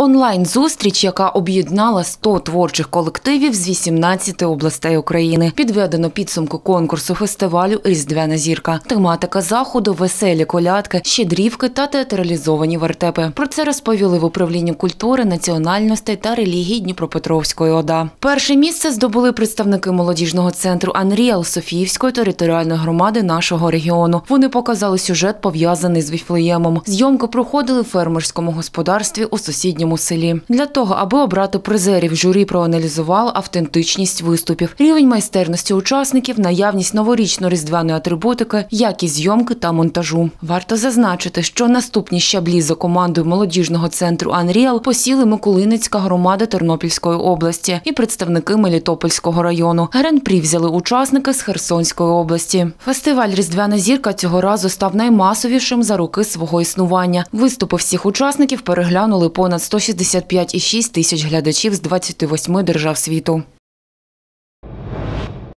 Онлайн-зустріч, яка об'єднала 100 творчих колективів з 18 областей України. Підведено підсумку конкурсу фестивалю Різдвяна зірка. Тематика заходу веселі колядки, щедрівки та театралізовані вертепи. Про це розповіли в управлінні культури, національностей та релігій Дніпропетровської ОДА. Перше місце здобули представники молодіжного центру Анріал Софіївської територіальної громади нашого регіону. Вони показали сюжет пов'язаний з Віфлеємом. Зйомки проходили в фермерському господарстві у сусідньому селі. Для того, аби обрати призерів, журі проаналізувало автентичність виступів, рівень майстерності учасників, наявність новорічно-різдвяної атрибутики, якість зйомки та монтажу. Варто зазначити, що наступні щаблі за командою молодіжного центру Анріал посіли Миколинецька громада Тернопільської області і представники Мелітопольського району. Гран-прі взяли учасники з Херсонської області. Фестиваль Різдвяна зірка цього разу став наймасовішим за роки свого існування. Виступи всіх учасників переглянули понад 165,6 тисяч глядачів з 28 держав світу.